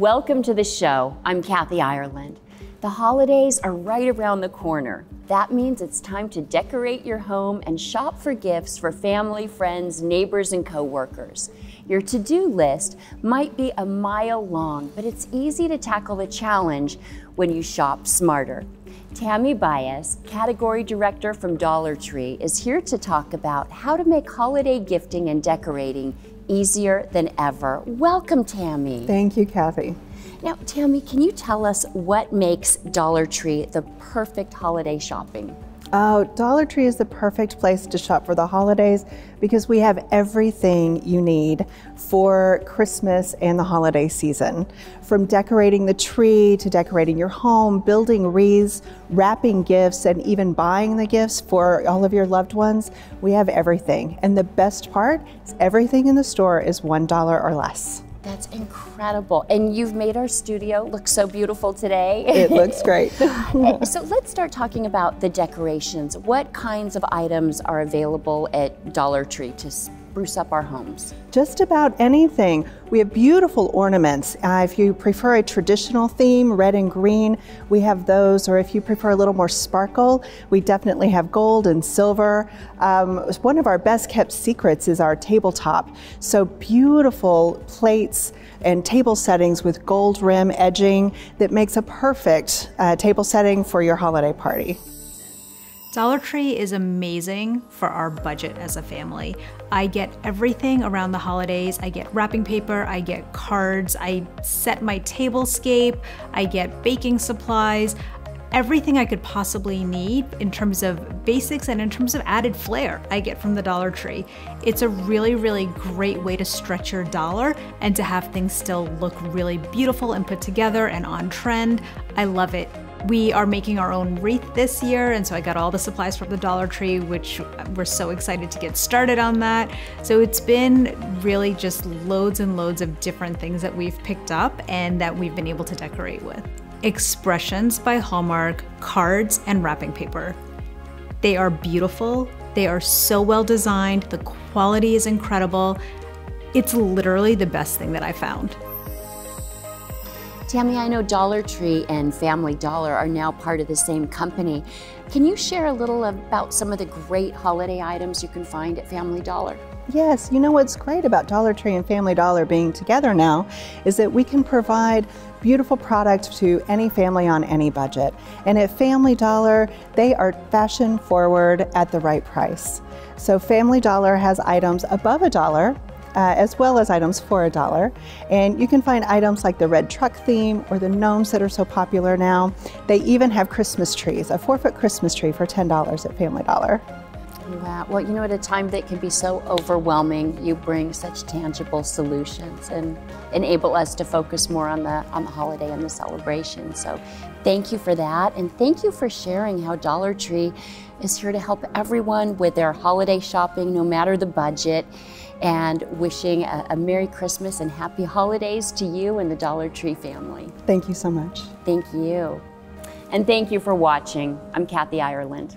Welcome to the show. I'm Kathy Ireland. The holidays are right around the corner. That means it's time to decorate your home and shop for gifts for family, friends, neighbors, and coworkers. Your to-do list might be a mile long, but it's easy to tackle the challenge when you shop smarter. Tammy Bias, Category Director from Dollar Tree, is here to talk about how to make holiday gifting and decorating easier than ever. Welcome, Tammy. Thank you, Kathy. Now, Tammy, can you tell us what makes Dollar Tree the perfect holiday shopping? Oh, Dollar Tree is the perfect place to shop for the holidays because we have everything you need for Christmas and the holiday season. From decorating the tree to decorating your home, building wreaths, wrapping gifts, and even buying the gifts for all of your loved ones, we have everything. And the best part is everything in the store is $1 or less. That's incredible. And you've made our studio look so beautiful today. It looks great. so let's start talking about the decorations. What kinds of items are available at Dollar Tree to spruce up our homes? Just about anything. We have beautiful ornaments. Uh, if you prefer a traditional theme, red and green, we have those. Or if you prefer a little more sparkle, we definitely have gold and silver. Um, one of our best kept secrets is our tabletop. So beautiful plates and table settings with gold rim edging that makes a perfect uh, table setting for your holiday party. Dollar Tree is amazing for our budget as a family. I get everything around the holidays. I get wrapping paper, I get cards, I set my tablescape, I get baking supplies, everything I could possibly need in terms of basics and in terms of added flair I get from the Dollar Tree. It's a really, really great way to stretch your dollar and to have things still look really beautiful and put together and on trend. I love it. We are making our own wreath this year, and so I got all the supplies from the Dollar Tree, which we're so excited to get started on that. So it's been really just loads and loads of different things that we've picked up and that we've been able to decorate with. Expressions by Hallmark, cards, and wrapping paper. They are beautiful, they are so well designed, the quality is incredible. It's literally the best thing that I found. Tammy, I know Dollar Tree and Family Dollar are now part of the same company. Can you share a little about some of the great holiday items you can find at Family Dollar? Yes, you know what's great about Dollar Tree and Family Dollar being together now is that we can provide beautiful product to any family on any budget. And at Family Dollar, they are fashion forward at the right price. So Family Dollar has items above a dollar uh, as well as items for a dollar. And you can find items like the red truck theme or the gnomes that are so popular now. They even have Christmas trees, a four foot Christmas tree for $10 at Family Dollar. Wow. Well, you know, at a time that can be so overwhelming, you bring such tangible solutions and enable us to focus more on the on the holiday and the celebration. So, thank you for that, and thank you for sharing how Dollar Tree is here to help everyone with their holiday shopping, no matter the budget and wishing a, a, Merry Christmas and Happy Holidays to you and the Dollar Tree family. Thank you so much. Thank you. And thank you for watching. I'm Kathy Ireland.